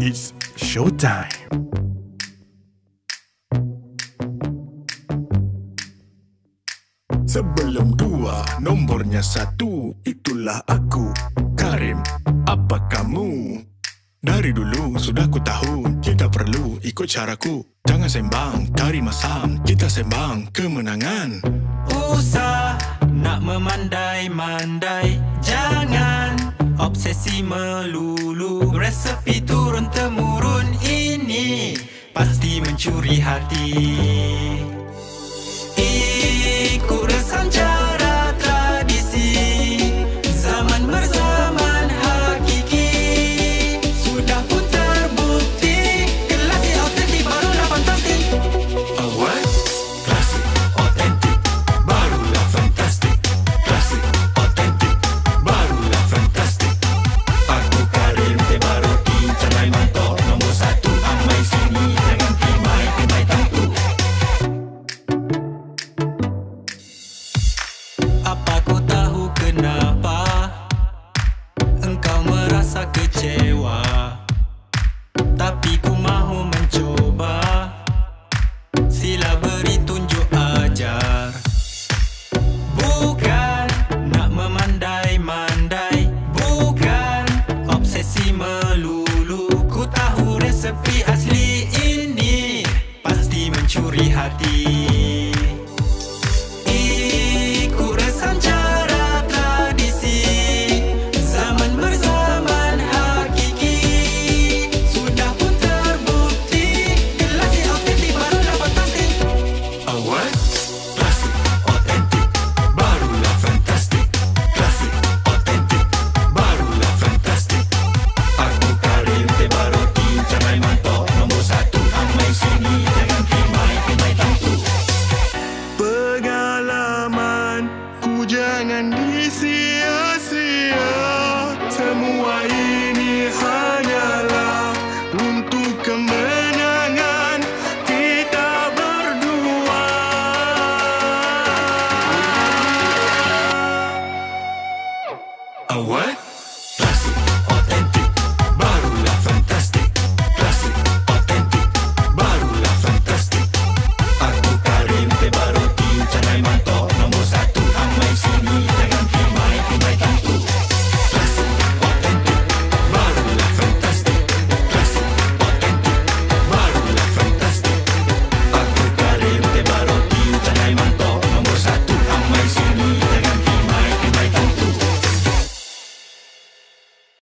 It's showtime. Sebelum dua, nombornya satu Itulah aku, Karim Apa kamu? Dari dulu sudah ku tahu Kita perlu ikut caraku Jangan sembang, cari masam Kita sembang kemenangan Usah nak memandai-mandai obsesi melulu. Resepi turun-temurun ini Pasti mencuri hati rasa kecewa. Tapi ku mahu mencoba. Sila beri tunjuk ajar. Bukan nak memandai-mandai. Bukan obsesi melulu. Ku tahu resepi asli ini. Pasti mencuri hati. A what?